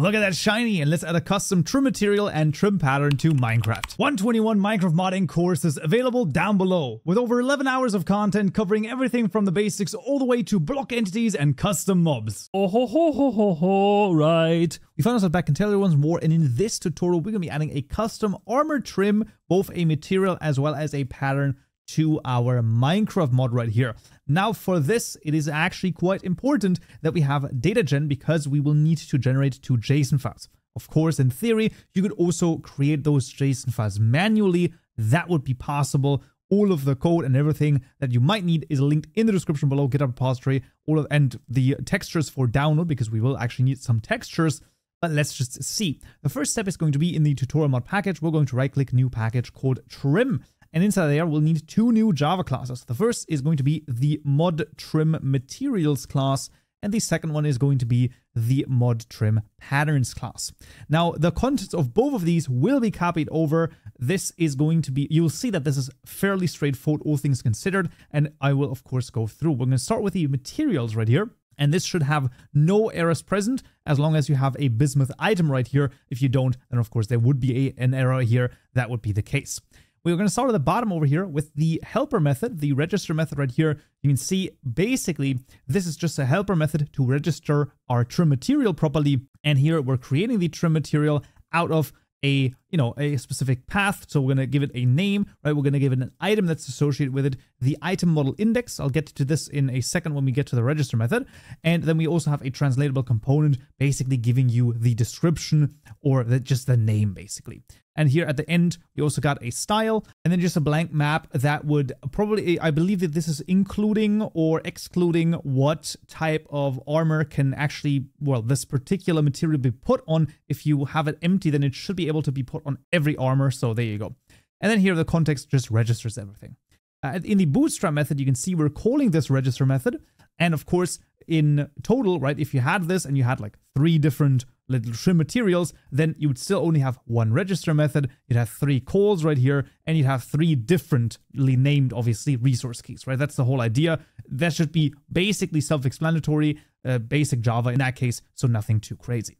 Look at that shiny and let's add a custom trim material and trim pattern to Minecraft. 121 Minecraft modding course is available down below with over 11 hours of content covering everything from the basics all the way to block entities and custom mobs. Oh ho ho ho ho ho, right. We found ourselves back IntelliJ once more and in this tutorial we're going to be adding a custom armor trim, both a material as well as a pattern to our Minecraft mod right here. Now for this, it is actually quite important that we have data gen because we will need to generate two JSON files. Of course, in theory, you could also create those JSON files manually. That would be possible. All of the code and everything that you might need is linked in the description below, GitHub repository, all of, and the textures for download because we will actually need some textures. But let's just see. The first step is going to be in the tutorial mod package. We're going to right click new package called trim. And inside there, we'll need two new Java classes. The first is going to be the mod trim materials class, and the second one is going to be the mod trim patterns class. Now, the contents of both of these will be copied over. This is going to be, you'll see that this is fairly straightforward, all things considered, and I will, of course, go through. We're going to start with the materials right here. And this should have no errors present as long as you have a bismuth item right here. If you don't, then of course there would be a, an error here. That would be the case. We're going to start at the bottom over here with the helper method, the register method right here. You can see basically this is just a helper method to register our trim material properly. And here we're creating the trim material out of a you know a specific path. So we're going to give it a name right? We're going to give it an item that's associated with it. The item model index i'll get to this in a second when we get to the register method. And then we also have a translatable component basically giving you the description or the, just the name basically. And here at the end, we also got a style and then just a blank map that would probably, I believe that this is including or excluding what type of armor can actually, well, this particular material be put on. If you have it empty, then it should be able to be put on every armor. So there you go. And then here the context just registers everything. Uh, in the bootstrap method, you can see we're calling this register method. And of course, in total, right, if you had this and you had like three different little trim materials, then you would still only have one register method. You'd have three calls right here, and you'd have three differently named, obviously, resource keys, right? That's the whole idea. That should be basically self-explanatory, uh, basic Java in that case, so nothing too crazy.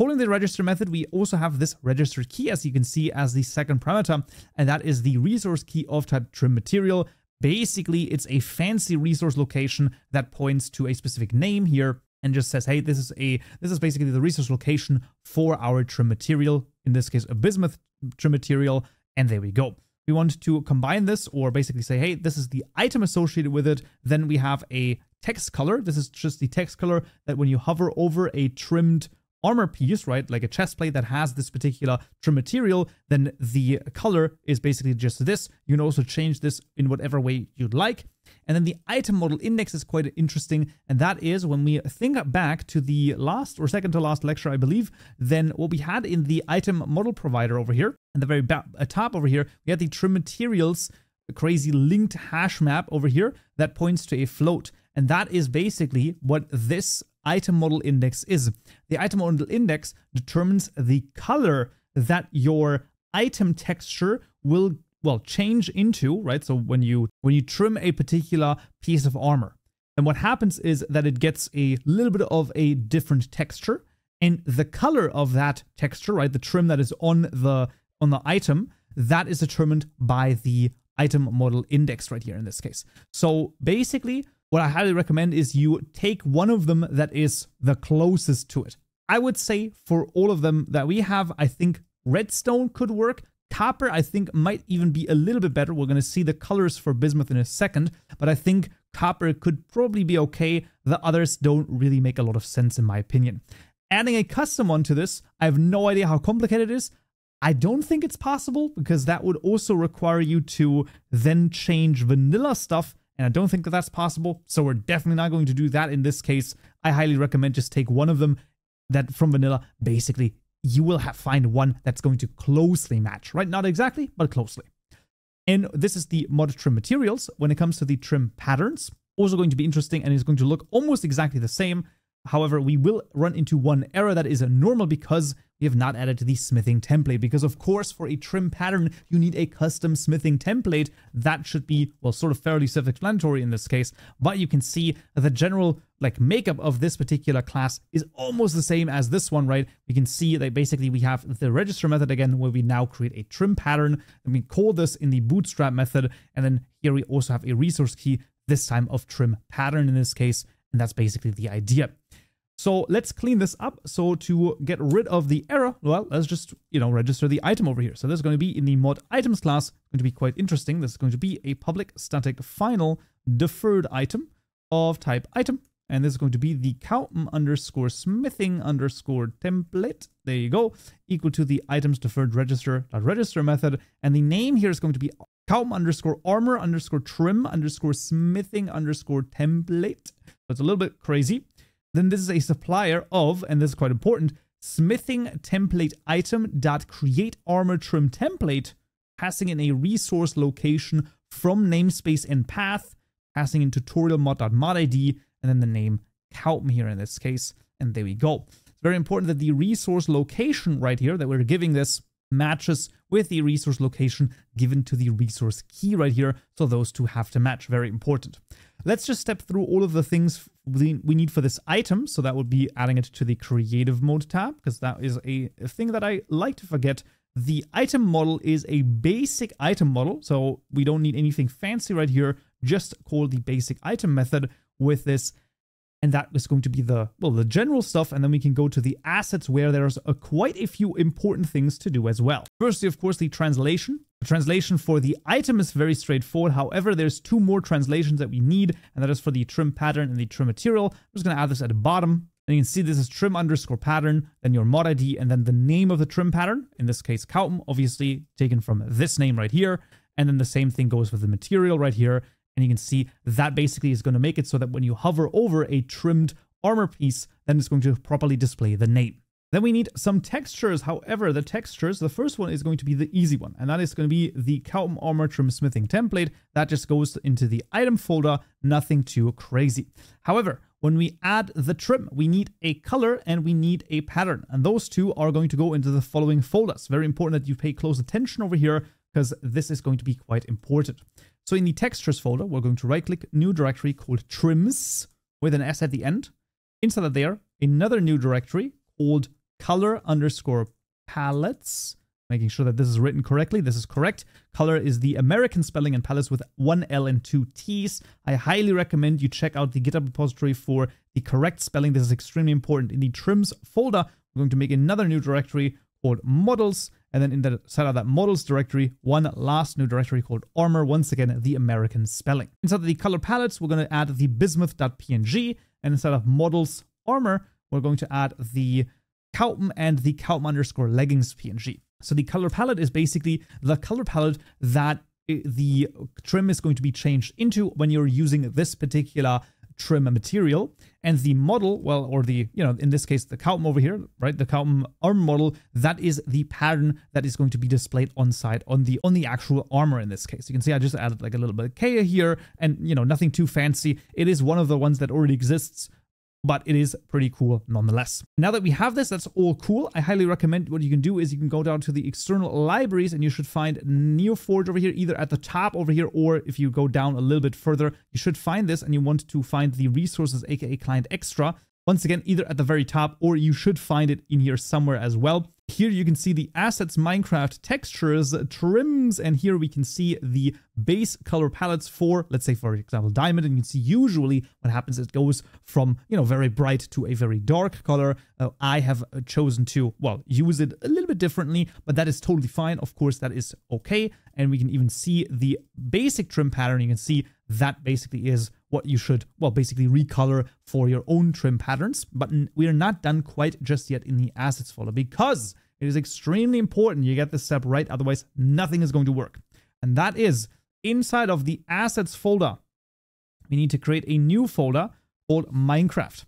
Calling the register method, we also have this register key, as you can see, as the second parameter, and that is the resource key of type trim material. Basically, it's a fancy resource location that points to a specific name here and just says, hey, this is a this is basically the resource location for our trim material, in this case, a bismuth trim material, and there we go. We want to combine this or basically say, hey, this is the item associated with it. Then we have a text color. This is just the text color that when you hover over a trimmed armor piece, right, like a chest plate that has this particular trim material, then the color is basically just this. You can also change this in whatever way you'd like. And then the item model index is quite interesting. And that is when we think back to the last or second to last lecture, I believe, then what we had in the item model provider over here, and the very uh, top over here, we had the trim materials crazy linked hash map over here that points to a float. And that is basically what this item model index is. The item model index determines the color that your item texture will well change into, right? So when you when you trim a particular piece of armor, and what happens is that it gets a little bit of a different texture and the color of that texture, right? The trim that is on the on the item, that is determined by the item model index right here in this case. So basically, what I highly recommend is you take one of them that is the closest to it. I would say for all of them that we have, I think redstone could work. Copper, I think, might even be a little bit better. We're going to see the colors for bismuth in a second, but I think copper could probably be okay. The others don't really make a lot of sense, in my opinion. Adding a custom one to this, I have no idea how complicated it is. I don't think it's possible because that would also require you to then change vanilla stuff and I don't think that that's possible. So we're definitely not going to do that in this case. I highly recommend just take one of them that from vanilla. Basically, you will have find one that's going to closely match, right? Not exactly, but closely. And this is the mod trim materials. When it comes to the trim patterns, also going to be interesting and it's going to look almost exactly the same. However, we will run into one error that is normal because we have not added the smithing template because of course for a trim pattern you need a custom smithing template. That should be well sort of fairly self-explanatory in this case but you can see the general like makeup of this particular class is almost the same as this one right? We can see that basically we have the register method again where we now create a trim pattern. And we call this in the bootstrap method and then here we also have a resource key this time of trim pattern in this case and that's basically the idea so let's clean this up. So to get rid of the error, well, let's just, you know, register the item over here. So this is going to be in the mod items class, going to be quite interesting. This is going to be a public static final deferred item of type item. And this is going to be the Kaupen underscore smithing underscore template. There you go. Equal to the items deferred register dot register method. And the name here is going to be Kaupen underscore armor underscore trim underscore smithing underscore template. So it's a little bit crazy then this is a supplier of, and this is quite important, smithing template item dot create armor trim template, passing in a resource location from namespace and path, passing in tutorial mod.mod ID, and then the name Kaupen here in this case. And there we go. It's very important that the resource location right here that we're giving this matches with the resource location given to the resource key right here. So those two have to match. Very important. Let's just step through all of the things we need for this item. So that would be adding it to the creative mode tab, because that is a thing that I like to forget. The item model is a basic item model, so we don't need anything fancy right here. Just call the basic item method with this and that is going to be the well the general stuff and then we can go to the assets where there's a, quite a few important things to do as well firstly of course the translation the translation for the item is very straightforward however there's two more translations that we need and that is for the trim pattern and the trim material i'm just going to add this at the bottom and you can see this is trim underscore pattern, then your mod ID, and then the name of the trim pattern, in this case, Kaupen, obviously taken from this name right here. And then the same thing goes with the material right here. And you can see that basically is going to make it so that when you hover over a trimmed armor piece, then it's going to properly display the name. Then we need some textures. However, the textures, the first one is going to be the easy one, and that is going to be the Kaupen Armor Trim Smithing template. That just goes into the item folder, nothing too crazy. However, when we add the trim, we need a color and we need a pattern, and those two are going to go into the following folders. Very important that you pay close attention over here because this is going to be quite important. So in the textures folder, we're going to right click new directory called trims with an S at the end. Inside of there, another new directory called color underscore palettes, making sure that this is written correctly. This is correct. Color is the American spelling and palettes with one L and two T's. I highly recommend you check out the GitHub repository for the correct spelling. This is extremely important. In the trims folder, we're going to make another new directory called models and then in of that models directory, one last new directory called armor, once again, the American spelling. Inside of the color palettes, we're going to add the bismuth.png, and inside of models armor, we're going to add the Kaupen and the Kaupen underscore leggings PNG. So the color palette is basically the color palette that the trim is going to be changed into when you're using this particular trim material. And the model, well, or the, you know, in this case, the Kaupen over here, right? The Kaupen arm model, that is the pattern that is going to be displayed on site on the on the actual armor in this case. You can see I just added like a little bit of Kea here and, you know, nothing too fancy. It is one of the ones that already exists but it is pretty cool nonetheless. Now that we have this, that's all cool. I highly recommend what you can do is you can go down to the external libraries and you should find NeoForge over here, either at the top over here, or if you go down a little bit further, you should find this and you want to find the resources, aka client extra. Once again, either at the very top or you should find it in here somewhere as well. Here you can see the assets Minecraft textures, trims, and here we can see the base color palettes for, let's say for example, diamond. And you can see usually what happens, it goes from, you know, very bright to a very dark color. Uh, I have chosen to, well, use it a little bit differently, but that is totally fine. Of course, that is okay. And we can even see the basic trim pattern. You can see that basically is what you should, well, basically recolor for your own trim patterns. But we are not done quite just yet in the assets folder because it is extremely important you get this step right. Otherwise, nothing is going to work. And that is inside of the assets folder, we need to create a new folder called Minecraft.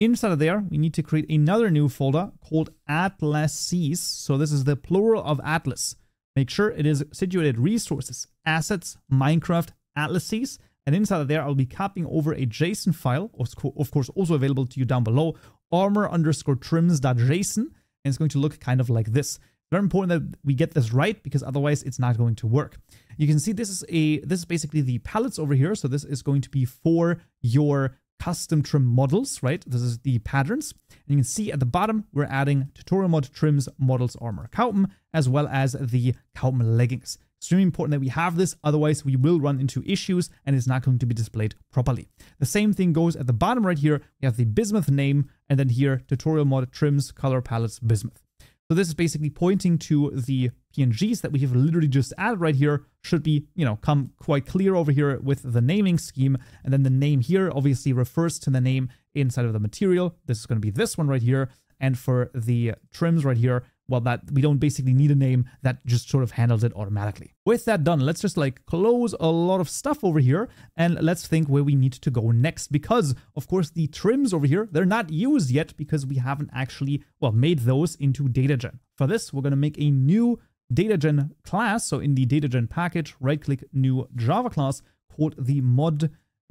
Inside of there, we need to create another new folder called Atlases. So this is the plural of Atlas. Make sure it is situated resources, assets, Minecraft, Atlases, And inside of there, I'll be copying over a JSON file, of course, also available to you down below, armor underscore trims.json. And it's going to look kind of like this. Very important that we get this right because otherwise it's not going to work. You can see this is a this is basically the palettes over here. So this is going to be for your custom trim models, right? This is the patterns. And you can see at the bottom, we're adding tutorial mod trims models armor Kaupen, as well as the Kaupen leggings. Extremely important that we have this, otherwise we will run into issues and it's not going to be displayed properly. The same thing goes at the bottom right here. We have the bismuth name, and then here, tutorial mod trims color palettes bismuth. So this is basically pointing to the PNGs that we have literally just added right here should be, you know, come quite clear over here with the naming scheme. And then the name here obviously refers to the name inside of the material. This is going to be this one right here. And for the trims right here, well, that we don't basically need a name that just sort of handles it automatically. With that done, let's just like close a lot of stuff over here and let's think where we need to go next because of course the trims over here, they're not used yet because we haven't actually, well, made those into data gen. For this, we're going to make a new DataGen class. So in the DataGen package, right click new Java class called the mod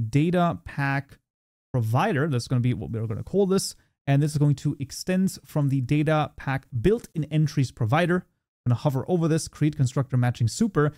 data pack provider. That's going to be what we're going to call this. And this is going to extend from the data pack built-in entries provider. I'm going to hover over this, create constructor matching super.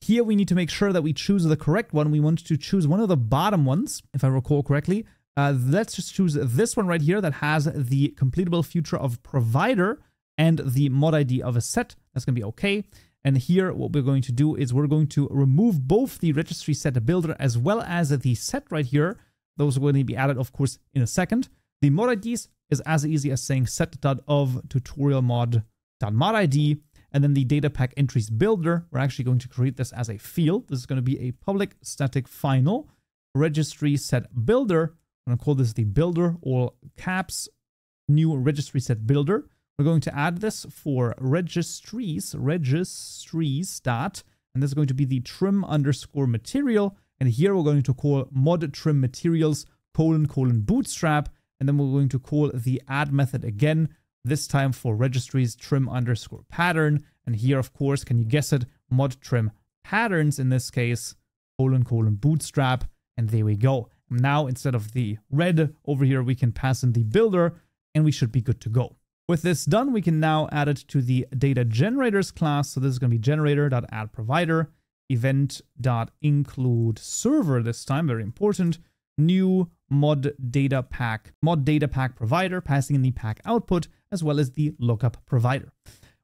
Here we need to make sure that we choose the correct one. We want to choose one of the bottom ones, if I recall correctly. Uh, let's just choose this one right here that has the completable future of provider and the mod ID of a set. That's going to be okay. And here, what we're going to do is we're going to remove both the registry set builder as well as the set right here. Those are going to be added, of course, in a second. The mod IDs is as easy as saying set.of tutorial mod.mod ID. And then the data pack entries builder, we're actually going to create this as a field. This is going to be a public static final registry set builder. I'm going to call this the builder all caps new registry set builder. We're going to add this for registries, registries dot, and this is going to be the trim underscore material. And here we're going to call mod trim materials colon colon bootstrap. And then we're going to call the add method again, this time for registries trim underscore pattern. And here, of course, can you guess it? Mod trim patterns in this case, colon colon bootstrap. And there we go. Now, instead of the red over here, we can pass in the builder and we should be good to go. With this done, we can now add it to the data generators class. So this is going to be generator.addProvider, event.include server this time, very important. New mod data pack, mod data pack provider, passing in the pack output, as well as the lookup provider.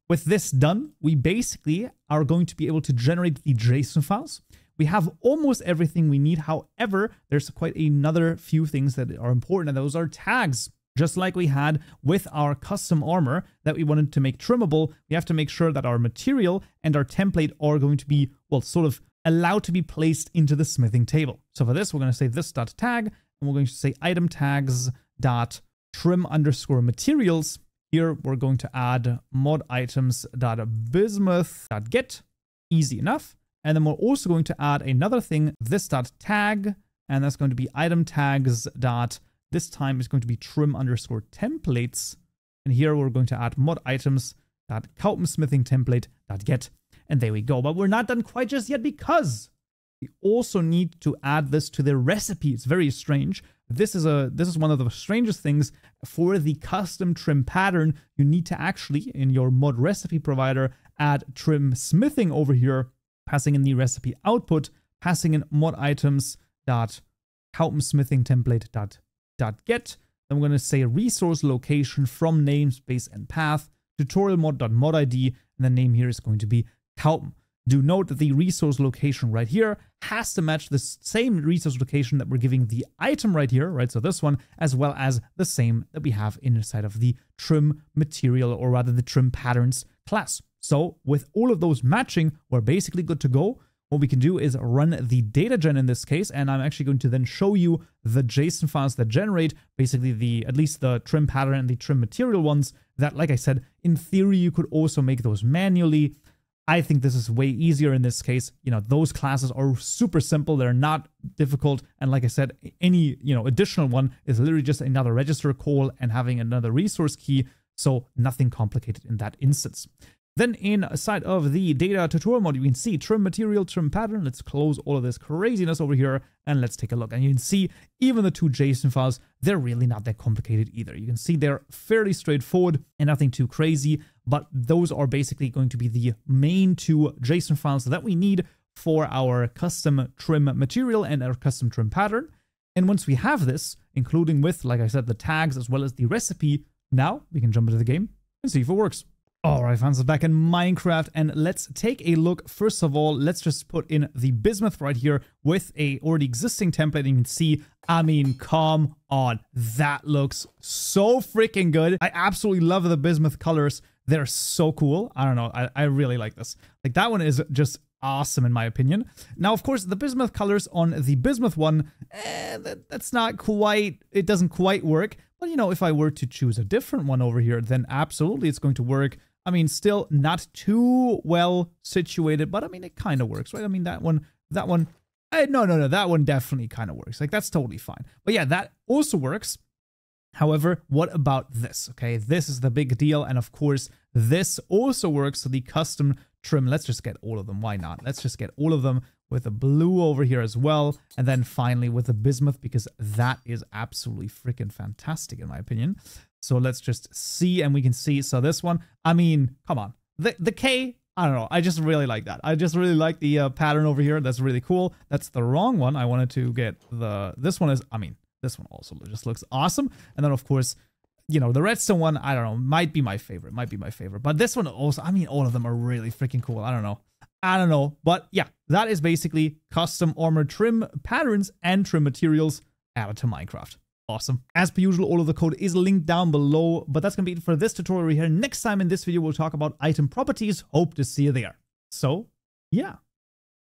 With this done, we basically are going to be able to generate the JSON files. We have almost everything we need. However, there's quite another few things that are important, and those are tags. Just like we had with our custom armor that we wanted to make trimmable, we have to make sure that our material and our template are going to be, well, sort of allowed to be placed into the smithing table. So for this, we're going to say this dot tag, and we're going to say item tags dot trim underscore materials. Here, we're going to add mod items dot bismuth dot get. Easy enough. And then we're also going to add another thing, this dot tag, and that's going to be item tags dot this time is going to be trim underscore templates. And here we're going to add mod items that smithing template dot get. And there we go. But we're not done quite just yet because we also need to add this to the recipe. It's very strange. This is a this is one of the strangest things for the custom trim pattern. You need to actually in your mod recipe provider add trim smithing over here, passing in the recipe output, passing in mod items dot smithing template dot dot get. We're going to say resource location from namespace and path, tutorial mod dot mod ID, and the name here is going to be Kaupen. Do note that the resource location right here has to match the same resource location that we're giving the item right here, right? So this one, as well as the same that we have inside of the trim material, or rather the trim patterns class. So with all of those matching, we're basically good to go what we can do is run the data gen in this case, and I'm actually going to then show you the JSON files that generate basically the, at least the trim pattern and the trim material ones that, like I said, in theory, you could also make those manually. I think this is way easier in this case. You know, those classes are super simple. They're not difficult. And like I said, any, you know, additional one is literally just another register call and having another resource key. So nothing complicated in that instance. Then inside of the data tutorial mode, you can see trim material, trim pattern. Let's close all of this craziness over here and let's take a look. And you can see even the two JSON files, they're really not that complicated either. You can see they're fairly straightforward and nothing too crazy, but those are basically going to be the main two JSON files that we need for our custom trim material and our custom trim pattern. And once we have this, including with, like I said, the tags as well as the recipe, now we can jump into the game and see if it works. Alright fans, we're back in Minecraft and let's take a look. First of all, let's just put in the bismuth right here with a already existing template. You can see, I mean, come on. That looks so freaking good. I absolutely love the bismuth colors. They're so cool. I don't know. I, I really like this. Like that one is just awesome in my opinion. Now, of course, the bismuth colors on the bismuth one, eh, that, that's not quite, it doesn't quite work. But, you know, if I were to choose a different one over here, then absolutely it's going to work. I mean, still not too well situated, but I mean, it kind of works, right? I mean, that one, that one, eh, no, no, no, that one definitely kind of works. Like, that's totally fine. But yeah, that also works. However, what about this? Okay, this is the big deal. And of course, this also works. So the custom trim, let's just get all of them. Why not? Let's just get all of them with the blue over here as well. And then finally with the bismuth, because that is absolutely freaking fantastic in my opinion. So let's just see, and we can see. So this one, I mean, come on. The, the K, I don't know. I just really like that. I just really like the uh, pattern over here. That's really cool. That's the wrong one. I wanted to get the, this one is, I mean, this one also just looks awesome. And then, of course, you know, the redstone one, I don't know, might be my favorite, might be my favorite. But this one also, I mean, all of them are really freaking cool. I don't know. I don't know. But yeah, that is basically custom armor trim patterns and trim materials added to Minecraft. Awesome. As per usual, all of the code is linked down below, but that's going to be it for this tutorial here. Next time in this video, we'll talk about item properties. Hope to see you there. So, yeah.